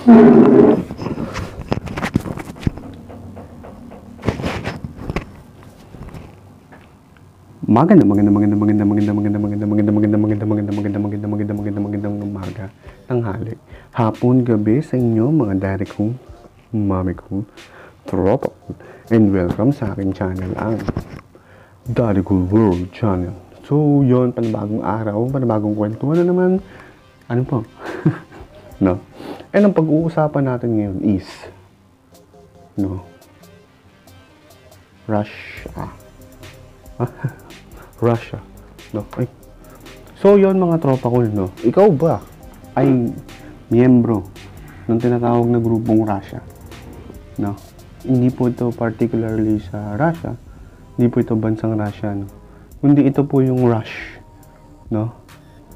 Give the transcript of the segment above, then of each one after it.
Maganda, maganda, maganda, maganda, maganda, maganda, maganda, maganda, maganda, maganda, maganda, maganda, maganda, maganda, maganda, magandang umaga, tanghali, hapon, gabi sa inyo mga daddy kong, mami kong, tropa and welcome sa aking channel ang Daddy Cool World Channel. So, yon panibagong araw, panibagong kwento na naman. Ano po? no? And ang pag-uusapan natin ngayon is, no, Russia. Russia. No? Ay. So, yon mga tropa ko, no? Ikaw ba ay miyembro ng tinatawag na grupong Russia? No? Hindi po ito particularly sa Russia. Hindi po ito bansang Russia, no? Kundi ito po yung rush. No?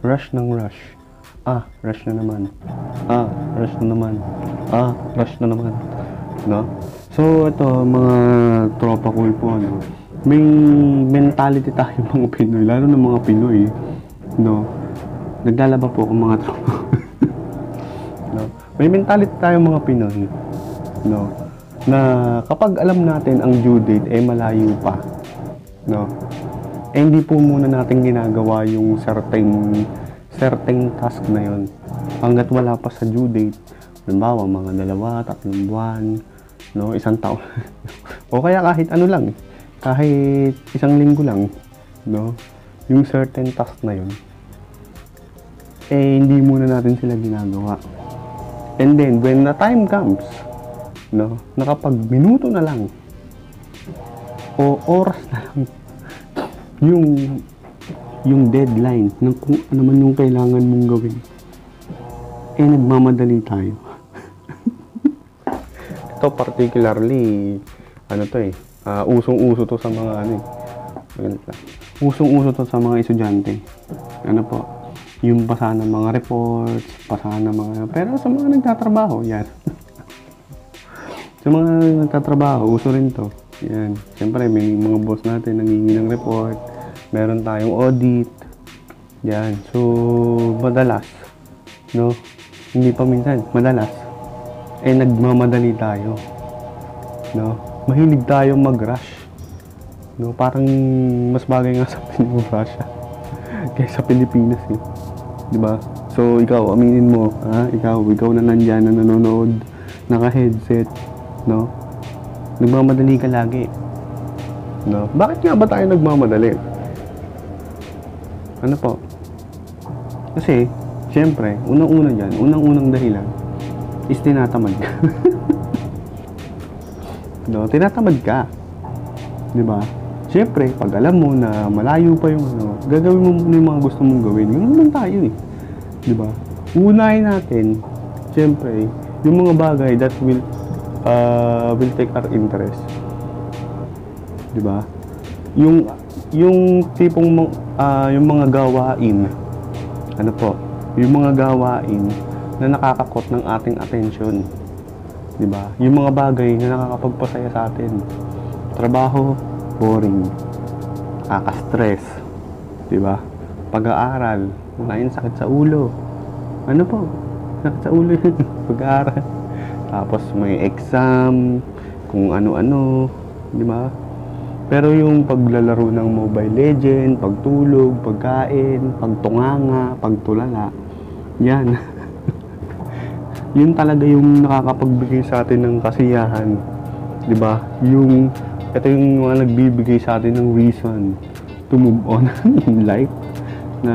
Rush ng rush. Ah, rush na naman. Ah, rush na naman. Ah, rush na naman. No? So, ito, mga tropa ko po, no? May mentality tayo mga Pinoy, lalo ng mga Pinoy, no? Naglalaba po ako mga tropa. no? May mentality tayo mga Pinoy, no? Na kapag alam natin ang due date, eh malayo pa, no? Eh, hindi po muna natin ginagawa yung certain certain task na yon hanggat wala pa sa due date. Halimbawa, mga dalawa, tatlong buwan, no, isang taon. o kaya kahit ano lang, kahit isang linggo lang, no, yung certain task na yun, eh, hindi muna natin sila ginagawa. And then, when the time comes, no, na kapag minuto na lang, o oras na lang, yung yung deadline ng kung ano man yung kailangan mong gawin, eh, nagmamadali tayo. Ito particularly, ano to eh, ah, usong-uso to sa mga ano eh. Usong-uso to sa mga estudyante. Ano po, yung pasahan ng mga reports, pasahan ng mga, pero sa mga nagtatrabaho, yan. sa mga nagtatrabaho, uso rin to. Yan. Siyempre, may mga boss natin nangingi ng report. Meron tayong audit. Yan. So, madalas, no? Hindi pa minsan, madalas, eh nagmamadali tayo. No? Mahilig tayo mag-rush. No? Parang mas bagay nga sa Russia kaysa Pilipinas eh. 'Di ba? So ikaw, aminin mo, ha? Ikaw, ikaw na nandiyan na nanonood, naka-headset, no? Nagmamadali ka lagi. No? Bakit nga ba tayo nagmamadali? Ano po? Kasi, siyempre, unang-una dyan, unang-unang dahilan, is tinatamad ka. no, tinatamad ka. 'Di ba? Siyempre, pag alam mo na malayo pa yung ano, gagawin mo muna yung mga gusto mong gawin. Yun naman tayo eh. 'Di ba? Unahin natin, siyempre, yung mga bagay that will uh, will take our interest. 'Di ba? Yung yung tipong uh, yung mga gawain ano po, yung mga gawain na nakakakot ng ating attention. 'Di ba? Yung mga bagay na nakakapagpasaya sa atin. Trabaho, boring. Nakaka-stress. 'Di ba? Pag-aaral, ngayon sakit sa ulo. Ano po? Sakit sa ulo yun. Pag-aaral. Tapos may exam, kung ano-ano, 'di ba? Pero yung paglalaro ng Mobile Legend, pagtulog, pagkain, pagtunganga, pagtulala, yan. yun talaga yung nakakapagbigay sa atin ng kasiyahan. ba? Yung ito yung mga nagbibigay sa atin ng reason to move on in life na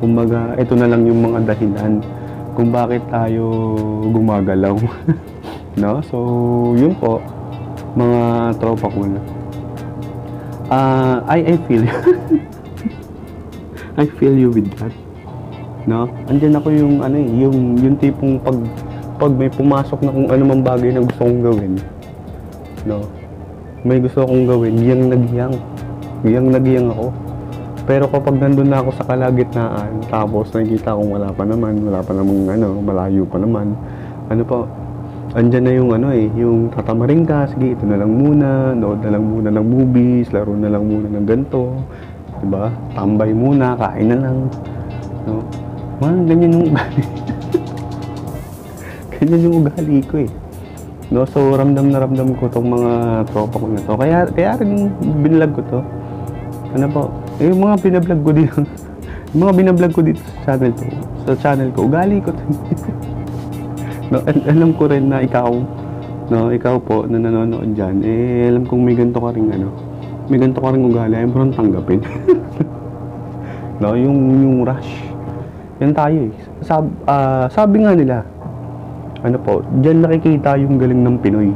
kumbaga ito na lang yung mga dahilan kung bakit tayo gumagalaw. no? So, yun po mga tropa ko na. Uh, I, I feel you. I feel you with that. No? Andiyan ako yung ano eh, yung yung tipong pag pag may pumasok na kung ano mang bagay na gusto kong gawin. No? May gusto kong gawin, yang nagyang. Yang nagyang ako. Pero kapag nandun na ako sa kalagitnaan, tapos nakikita kong wala pa naman, wala pa namang ano, malayo pa naman, ano pa, andyan na yung ano eh, yung tatamarin ka, sige, ito na lang muna, nood na lang muna ng movies, laro na lang muna ng ganito, diba? Tambay muna, kain na lang, no? Man, ganyan yung ugali. ganyan yung ugali ko eh. No, so ramdam na ramdam ko tong mga tropa ko na to. Kaya, kaya rin binlag ko to. Ano po, Eh, yung mga binablog ko dito, yung mga binablog ko dito sa channel ko, sa channel ko, ugali ko. no, al- alam ko rin na ikaw, no, ikaw po na nanonood dyan, eh, alam kong may ganito ka rin, ano, may ganito ka rin ugali, mo rin tanggapin. no, yung, yung rush. Yan tayo eh. Sab, ah, sabi nga nila, ano po, dyan nakikita yung galing ng Pinoy.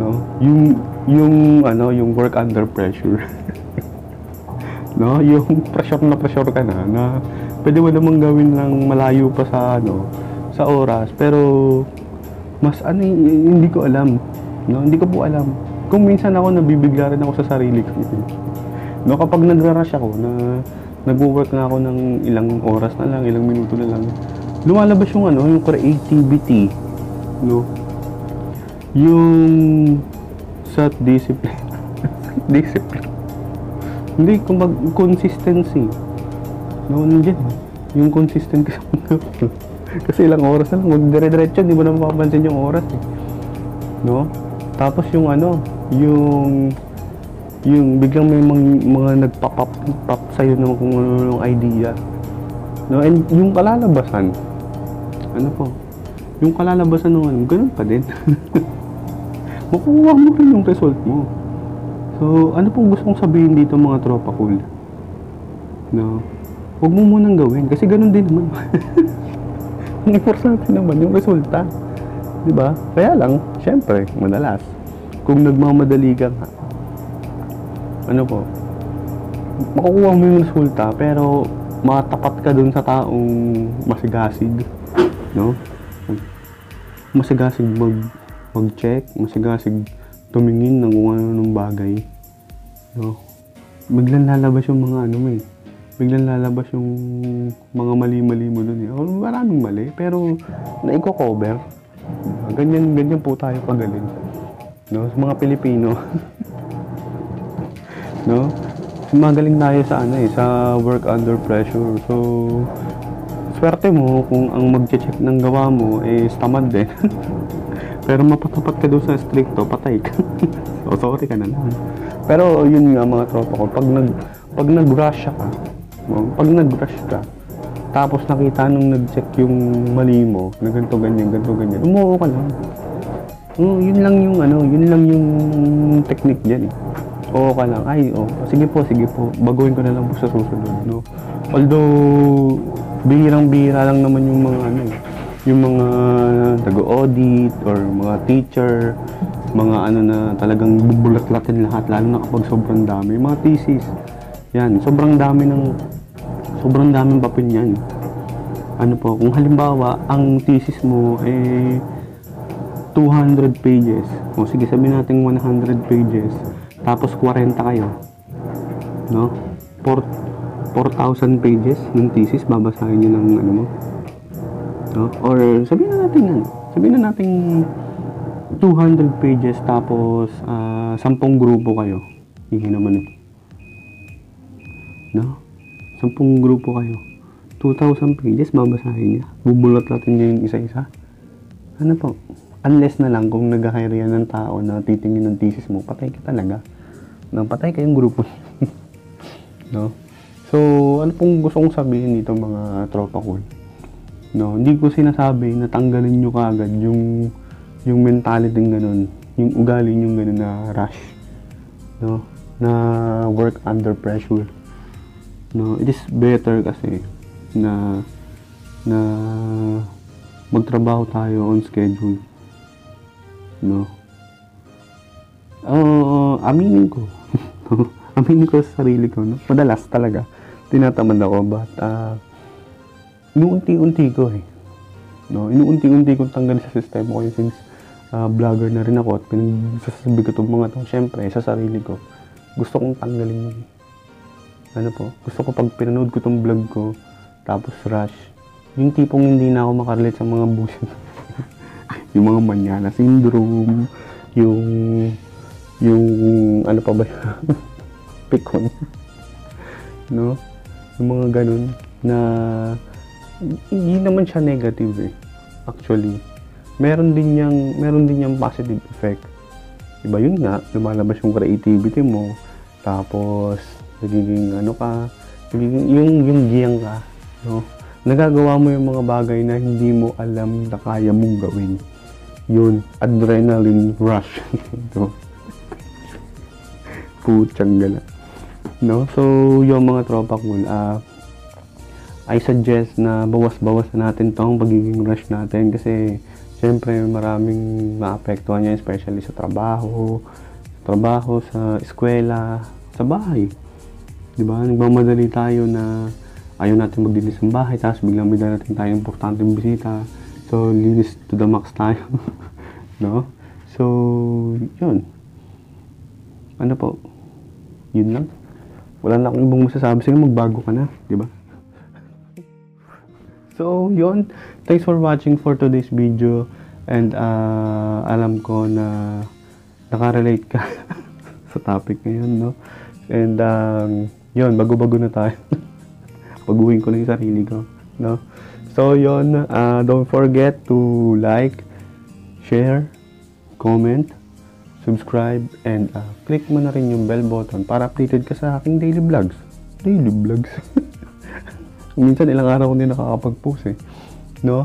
No? Yung, yung, ano, yung work under pressure. no? Yung pressure na pressure ka na, na pwede mo namang gawin ng malayo pa sa, ano, sa oras. Pero, mas, ano, hindi ko alam. No? Hindi ko po alam. Kung minsan ako nabibigla rin ako sa sarili ko. No, kapag nagra-rush ako na nagwo-work na ako ng ilang oras na lang, ilang minuto na lang, lumalabas yung ano, yung creativity, no? Yung self discipline. discipline. Hindi, kumbaga, consistency. No, nandiyan. Yung consistent ka sa Kasi ilang oras na lang, huwag dire-diretso, hindi mo na mapapansin yung oras eh. No? Tapos yung ano, yung yung biglang may mga, mga nagpapap pop sa'yo ng kung ano yung idea. No? And yung kalalabasan, ano po, yung kalalabasan ng ano, ganun pa din. Makukuha mo rin yung result mo. So, ano pong gusto kong sabihin dito mga tropa cool? No? Huwag mo munang gawin kasi ganun din naman. Importante naman yung resulta. 'Di ba? Kaya lang, syempre, madalas kung nagmamadali ka nga, ano po, makukuha mo yung resulta pero matapat ka dun sa taong masigasig, no? Masigasig mag mag-check, masigasig tumingin ng kung ano ng bagay, no? Biglang lalabas yung mga ano mo eh. Biglang lalabas yung mga mali-mali mo dun eh. Oh, maraming mali, pero naiko-cover. Ganyan, ganyan po tayo pagaling. No? Sa mga Pilipino. no? Magaling tayo sa ano eh, sa work under pressure. So, swerte mo kung ang mag-check ng gawa mo is tamad din. Pero mapatapat ka doon sa stricto, patay ka. so, sorry ka na lang. Pero yun nga mga tropa ko, pag nag pag nag-rush ka? Pag nag-rush ka, tapos nakita nung nag-check yung mali mo, na ganito ganyan, ganito ganyan, umuo ka lang. Oo, yun lang yung ano, yun lang yung technique diyan eh. Oo ka lang. Ay, oh, sige po, sige po. Baguhin ko na lang po sa susunod, no. Although bihirang-bihira lang naman yung mga ano, eh, yung mga nag-audit or mga teacher, mga ano na talagang bubulat-latin lahat lalo na kapag sobrang dami. Mga thesis. Yan, sobrang dami ng sobrang daming papel niyan. Ano po, kung halimbawa ang thesis mo eh 200 pages. O sige, sabihin natin 100 pages. Tapos 40 kayo. No? 4 4,000 pages ng thesis, babasahin niyo ng ano mo. No? Or sabihin na natin yan. Sabihin na natin 200 pages tapos ah, 10 grupo kayo. Hindi naman eh. No? 10 grupo kayo. 2,000 pages babasahin niya. Bubulot natin niya yung isa-isa. Ano po? Unless na lang kung nag-hire ng tao na titingin ng thesis mo, patay ka talaga. No, patay kayong grupo. no? So, ano pong gusto kong sabihin dito mga tropa ko? No, hindi ko sinasabi na tanggalin nyo kaagad yung yung mentality ng ganun, yung ugali yung ganun na rush. No? Na work under pressure. No, it is better kasi na na magtrabaho tayo on schedule. No. Oo, aminin ko. aminin ko sa sarili ko, no. Madalas talaga tinatamad ako but ah inuunti-unti ko eh. No, inuunti-unti kong tanggal sa sistema ko since ah, vlogger na rin ako at pinagsasabi ko itong mga to. Siyempre, sa sarili ko, gusto kong tanggalin yung ano po, gusto ko pag pinanood ko tong vlog ko, tapos rush, yung tipong hindi na ako makarelate sa mga bullshit. yung mga manyana syndrome, yung, yung, ano pa ba, pikon. no? Yung mga ganun, na, hindi naman siya negative eh, actually. Meron din niyang, meron din niyang positive effect. Diba yun nga, lumalabas yung creativity mo, tapos nagiging ano ka, nagiging, yung, yung giyang ka, no? Nagagawa mo yung mga bagay na hindi mo alam na kaya mong gawin. Yun, adrenaline rush. Ito. Putsang gala. No? So, yung mga tropa ko, ah, I suggest na bawas-bawas na natin tong pagiging rush natin kasi syempre maraming maapektuhan niya especially sa trabaho, trabaho, sa eskwela, sa bahay. 'Di ba? Nagmamadali tayo na ayaw natin maglinis ng bahay tapos biglang may darating tayong importanteng bisita. So, linis to the max tayo. no? So, yun. Ano po? Yun lang. Wala na akong ibang masasabi. Sige, magbago ka na. Di ba? So, yun. Thanks for watching for today's video. And uh, alam ko na nakarelate ka sa topic ngayon, no? And um, yun, bago-bago na tayo. Baguhin ko na yung sarili ko, no? So, yun. Uh, don't forget to like, share, comment, subscribe, and uh, click mo na rin yung bell button para updated ka sa aking daily vlogs. Daily vlogs. Minsan ilang araw ko din nakakapag-post eh. No?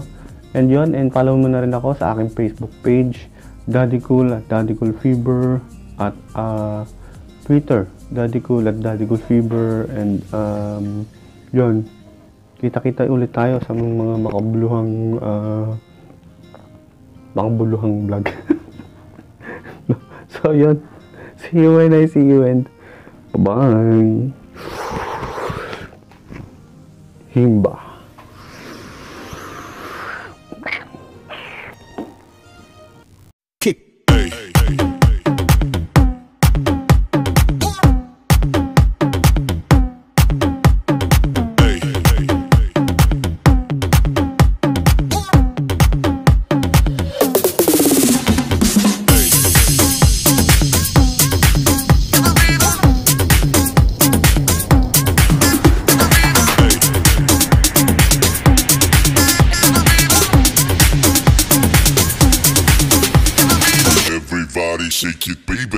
And yun, and follow mo na rin ako sa aking Facebook page, Daddy Cool at Daddy Cool Fever, at uh, Twitter, Daddy Cool at Daddy Cool Fever, and um, yun, kita-kita ulit tayo sa mga makabuluhang uh, makabuluhang vlog. so yun, see you when I see you and bye Himba. Shake it, baby.